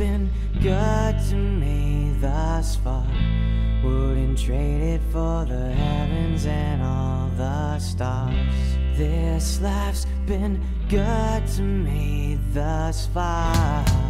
been good to me thus far. Wouldn't trade it for the heavens and all the stars. This life's been good to me thus far.